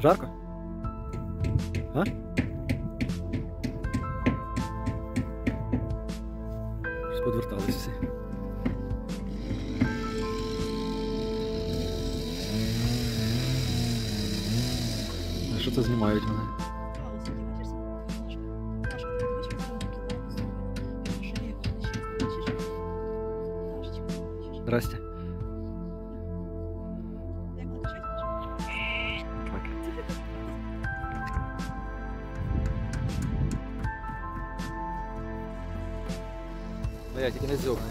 Жарко? А? Щось Подвертались всі. А Що це знімають? Здрасте. Olha, aqui nesse jogo, né?